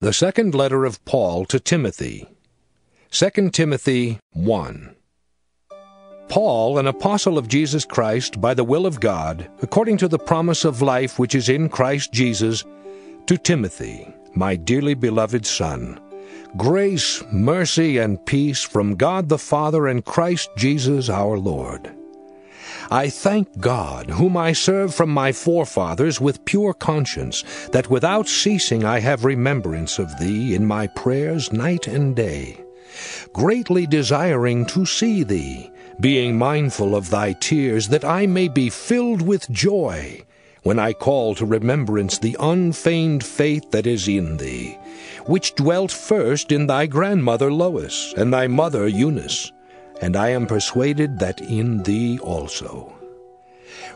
The second letter of Paul to Timothy. 2 Timothy 1. Paul, an apostle of Jesus Christ, by the will of God, according to the promise of life which is in Christ Jesus, to Timothy, my dearly beloved son, grace, mercy, and peace from God the Father and Christ Jesus our Lord. I thank God, whom I serve from my forefathers with pure conscience, that without ceasing I have remembrance of thee in my prayers night and day, greatly desiring to see thee, being mindful of thy tears, that I may be filled with joy when I call to remembrance the unfeigned faith that is in thee, which dwelt first in thy grandmother Lois and thy mother Eunice and I am persuaded that in thee also.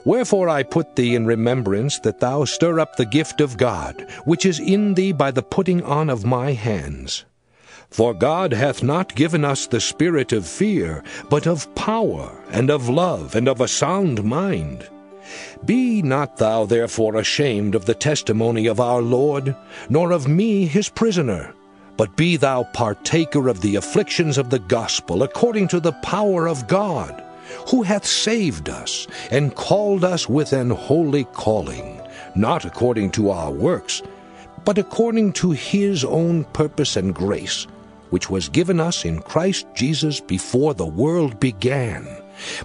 Wherefore I put thee in remembrance that thou stir up the gift of God, which is in thee by the putting on of my hands. For God hath not given us the spirit of fear, but of power, and of love, and of a sound mind. Be not thou therefore ashamed of the testimony of our Lord, nor of me his prisoner but be thou partaker of the afflictions of the gospel according to the power of God, who hath saved us and called us with an holy calling, not according to our works, but according to his own purpose and grace, which was given us in Christ Jesus before the world began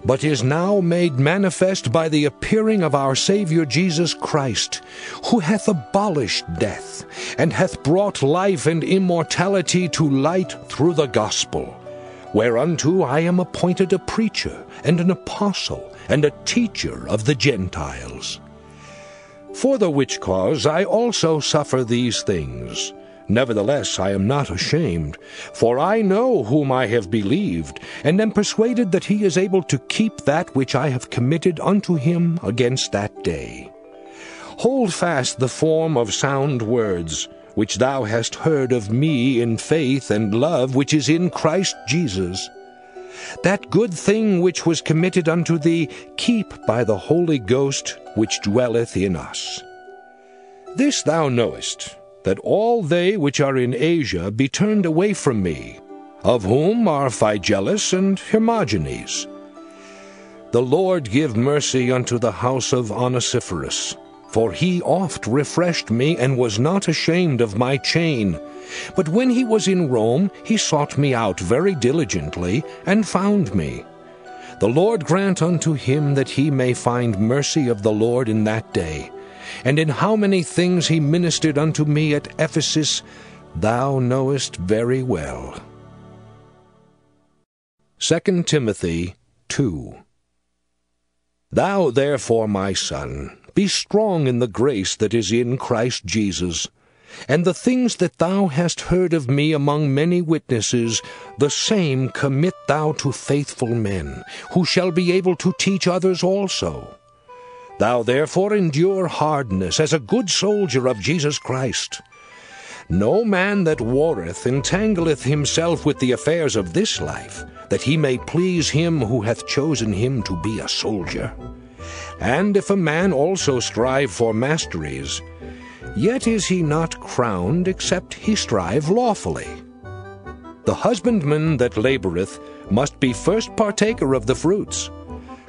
but is now made manifest by the appearing of our Saviour Jesus Christ, who hath abolished death, and hath brought life and immortality to light through the gospel, whereunto I am appointed a preacher, and an apostle, and a teacher of the Gentiles. For the which cause I also suffer these things. Nevertheless, I am not ashamed, for I know whom I have believed, and am persuaded that he is able to keep that which I have committed unto him against that day. Hold fast the form of sound words, which thou hast heard of me in faith and love which is in Christ Jesus. That good thing which was committed unto thee, keep by the Holy Ghost which dwelleth in us. This thou knowest that all they which are in Asia be turned away from me, of whom are Phygellus and Hermogenes. The Lord give mercy unto the house of Onesiphorus, for he oft refreshed me, and was not ashamed of my chain. But when he was in Rome, he sought me out very diligently, and found me. The Lord grant unto him that he may find mercy of the Lord in that day and in how many things he ministered unto me at Ephesus, thou knowest very well. 2 Timothy 2 Thou therefore, my son, be strong in the grace that is in Christ Jesus. And the things that thou hast heard of me among many witnesses, the same commit thou to faithful men, who shall be able to teach others also. Thou therefore endure hardness as a good soldier of Jesus Christ. No man that warreth entangleth himself with the affairs of this life, that he may please him who hath chosen him to be a soldier. And if a man also strive for masteries, yet is he not crowned except he strive lawfully. The husbandman that laboureth must be first partaker of the fruits.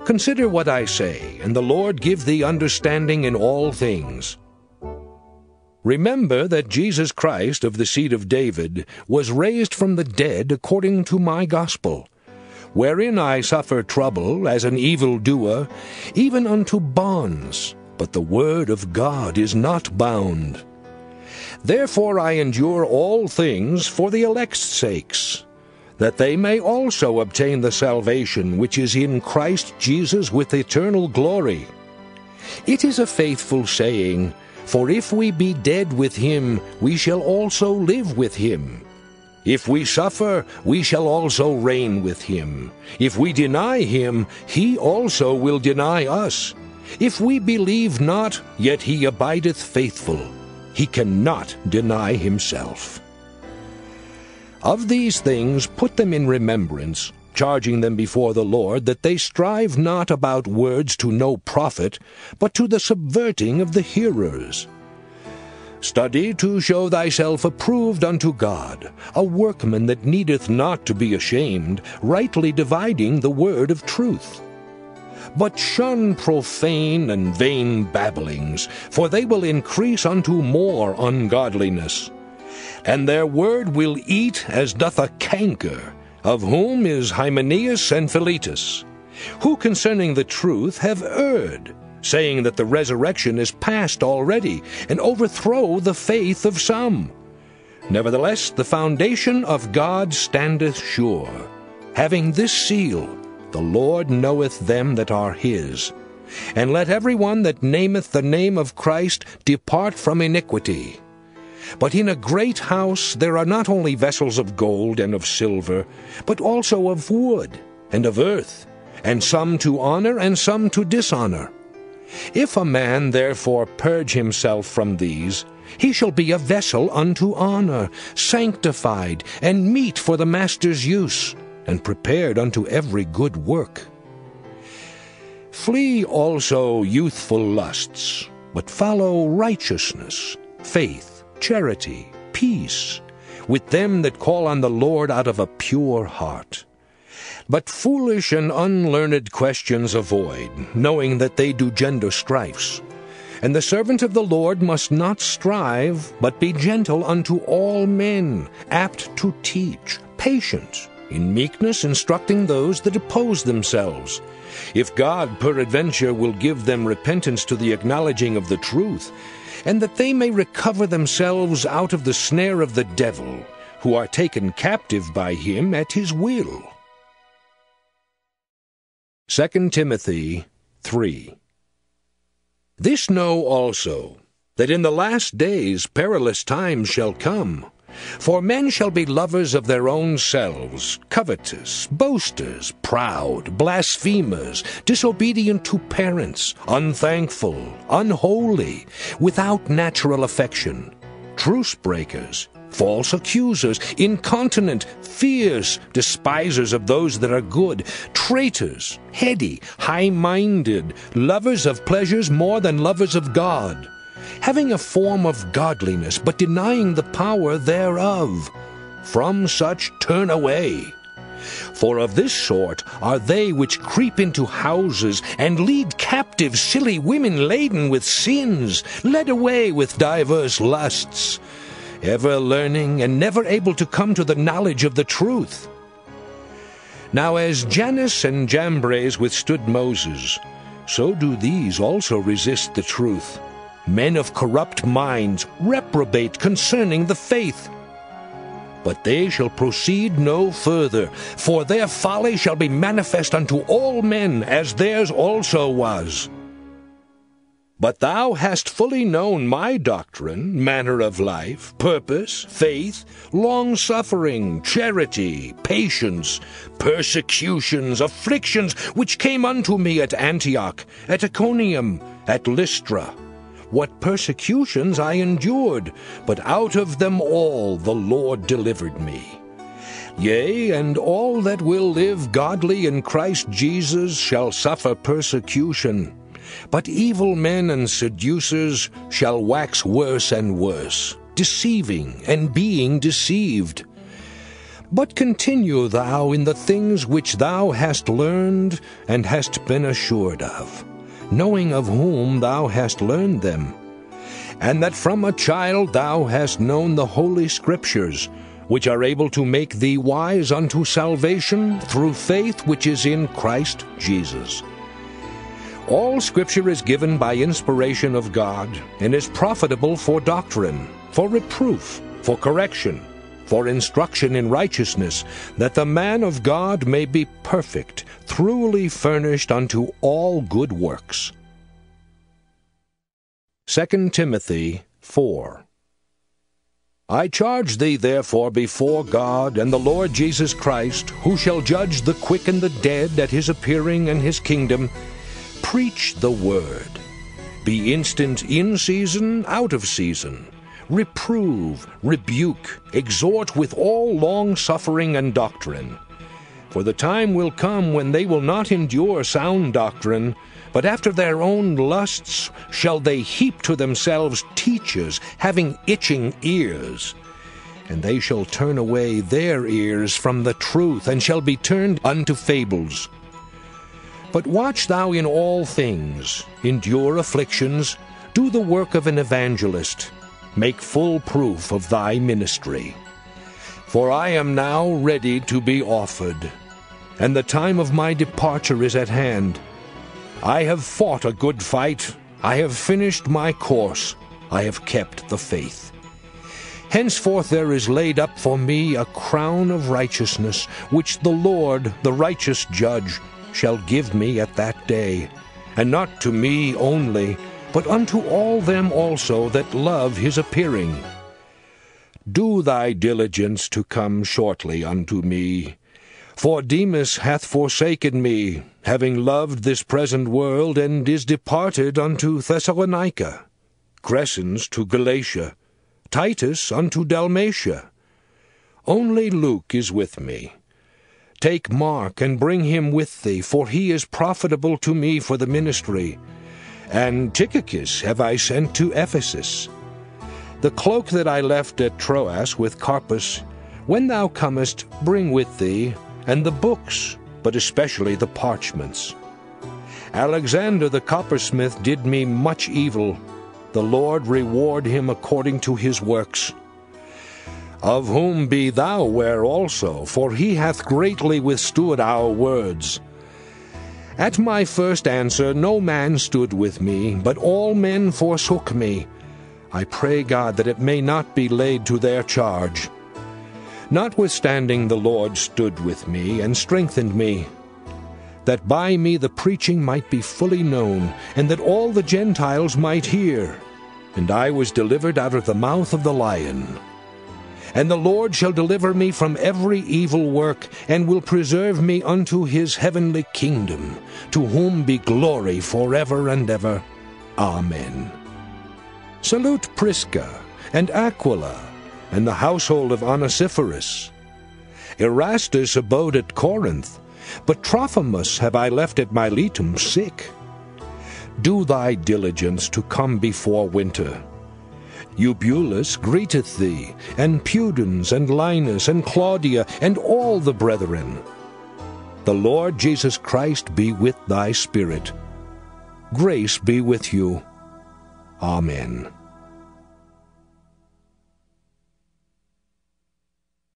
Consider what I say, and the Lord give thee understanding in all things. Remember that Jesus Christ of the seed of David was raised from the dead according to my gospel, wherein I suffer trouble as an evildoer, even unto bonds, but the word of God is not bound. Therefore I endure all things for the elect's sakes that they may also obtain the salvation which is in Christ Jesus with eternal glory. It is a faithful saying, For if we be dead with him, we shall also live with him. If we suffer, we shall also reign with him. If we deny him, he also will deny us. If we believe not, yet he abideth faithful. He cannot deny himself. Of these things put them in remembrance, charging them before the Lord that they strive not about words to no profit, but to the subverting of the hearers. Study to show thyself approved unto God, a workman that needeth not to be ashamed, rightly dividing the word of truth. But shun profane and vain babblings, for they will increase unto more ungodliness. And their word will eat as doth a canker, of whom is Hymenaeus and Philetus, who concerning the truth have erred saying that the resurrection is past already, and overthrow the faith of some. Nevertheless, the foundation of God standeth sure, having this seal, The Lord knoweth them that are his. And let every one that nameth the name of Christ depart from iniquity. But in a great house there are not only vessels of gold and of silver, but also of wood and of earth, and some to honor and some to dishonor. If a man therefore purge himself from these, he shall be a vessel unto honor, sanctified, and meet for the master's use, and prepared unto every good work. Flee also youthful lusts, but follow righteousness, faith, charity, peace, with them that call on the Lord out of a pure heart. But foolish and unlearned questions avoid, knowing that they do gender strifes. And the servant of the Lord must not strive, but be gentle unto all men, apt to teach, patient, in meekness instructing those that oppose themselves. If God peradventure will give them repentance to the acknowledging of the truth, and that they may recover themselves out of the snare of the devil, who are taken captive by him at his will. 2 Timothy 3 This know also, that in the last days perilous times shall come. For men shall be lovers of their own selves, covetous, boasters, proud, blasphemers, disobedient to parents, unthankful, unholy, without natural affection, truce breakers false accusers, incontinent, fierce, despisers of those that are good, traitors, heady, high minded, lovers of pleasures more than lovers of God, having a form of godliness, but denying the power thereof. From such turn away. For of this sort are they which creep into houses and lead captive silly women laden with sins, led away with divers lusts ever learning and never able to come to the knowledge of the truth. Now, as Jannes and Jambres withstood Moses, so do these also resist the truth. Men of corrupt minds reprobate concerning the faith. But they shall proceed no further, for their folly shall be manifest unto all men, as theirs also was. But thou hast fully known my doctrine, manner of life, purpose, faith, long suffering, charity, patience, persecutions, afflictions, which came unto me at Antioch, at Iconium, at Lystra. What persecutions I endured, but out of them all the Lord delivered me. Yea, and all that will live godly in Christ Jesus shall suffer persecution. But evil men and seducers shall wax worse and worse, deceiving and being deceived. But continue thou in the things which thou hast learned and hast been assured of, knowing of whom thou hast learned them, and that from a child thou hast known the holy Scriptures, which are able to make thee wise unto salvation through faith which is in Christ Jesus. All Scripture is given by inspiration of God and is profitable for doctrine, for reproof, for correction, for instruction in righteousness, that the man of God may be perfect, truly furnished unto all good works. 2 Timothy 4 I charge thee therefore before God and the Lord Jesus Christ, who shall judge the quick and the dead at his appearing and his kingdom, Preach the word. Be instant in season, out of season. Reprove, rebuke, exhort with all long suffering and doctrine. For the time will come when they will not endure sound doctrine, But after their own lusts shall they heap to themselves teachers having itching ears. And they shall turn away their ears from the truth, and shall be turned unto fables. But watch thou in all things, endure afflictions, do the work of an evangelist, make full proof of thy ministry. For I am now ready to be offered, and the time of my departure is at hand. I have fought a good fight, I have finished my course, I have kept the faith. Henceforth there is laid up for me a crown of righteousness, which the Lord, the righteous judge, shall give me at that day, and not to me only, but unto all them also that love his appearing. Do thy diligence to come shortly unto me. For Demas hath forsaken me, having loved this present world, and is departed unto Thessalonica. Crescens to Galatia Titus unto Dalmatia. Only Luke is with me. Take Mark and bring him with thee, for he is profitable to me for the ministry. And Tychicus have I sent to Ephesus. The cloak that I left at Troas with Carpus, when thou comest, bring with thee, and the books, but especially the parchments. Alexander the coppersmith did me much evil the Lord reward him according to his works. Of whom be thou ware also, for he hath greatly withstood our words. At my first answer no man stood with me, but all men forsook me. I pray God that it may not be laid to their charge. Notwithstanding the Lord stood with me, and strengthened me, that by me the preaching might be fully known, and that all the Gentiles might hear. And I was delivered out of the mouth of the lion. And the Lord shall deliver me from every evil work, and will preserve me unto his heavenly kingdom, to whom be glory for ever and ever. Amen. Salute Prisca and Aquila, and the household of Onesiphorus. Erastus abode at Corinth, but Trophimus have I left at Miletum sick. Do thy diligence to come before winter. Eubulus greeteth thee, and Pudens, and Linus, and Claudia, and all the brethren. The Lord Jesus Christ be with thy spirit. Grace be with you. Amen.